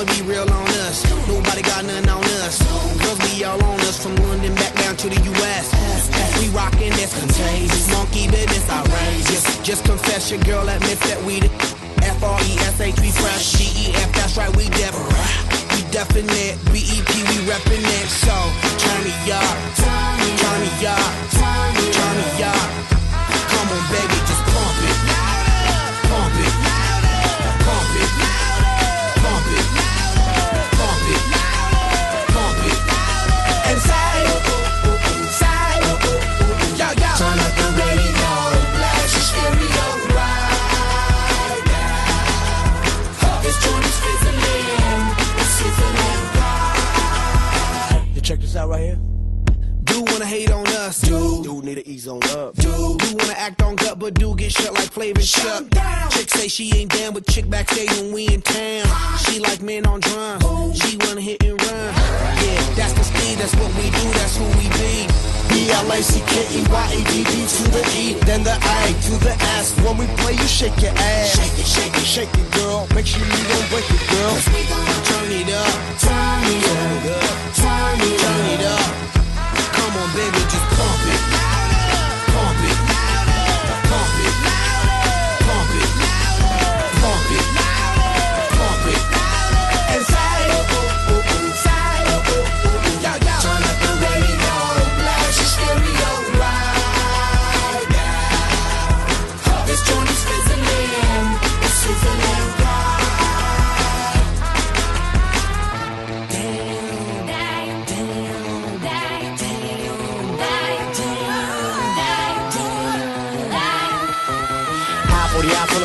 I'ma be real on us. Nobody got nothing on us. Girls be all on us from London back down to the US. We rockin' this contagious. Monkey business outrageous. Just confess your girl admits that we the F R E S H hate on us, dude. Dude need to ease on up. Dude, do wanna act on gut, but do get shut like Flavor Chuck. Chick say she ain't down, but chick backstage when we in town. She like men on drum. She wanna hit and run. Yeah, that's the speed, that's what we do, that's who we be. B-L-A-C-K-E-Y-A-D-D to the E, then the I to the S. When we play, you shake your ass. Shake it, shake it, shake it, girl. Make sure you don't break it, girl. Turn it up, turn it up, turn it, turn it up.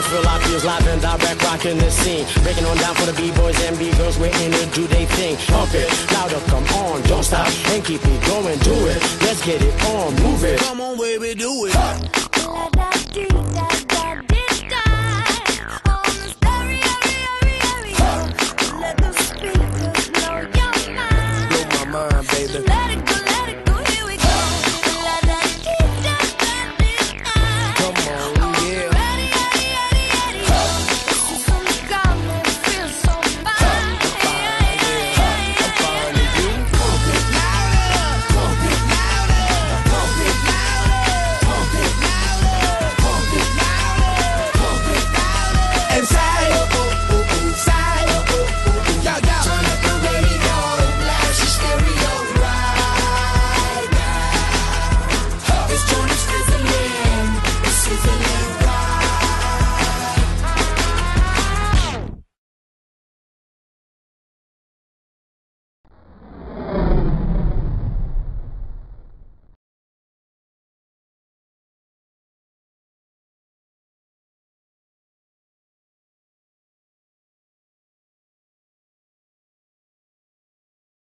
It's real obvious, live and direct, rocking the scene. Breaking on down for the B-boys and B-girls, we're in it, do they thing. Pump it, louder, come on, don't stop, and keep it going, do it. Let's get it on, move it. Come on, baby, do it.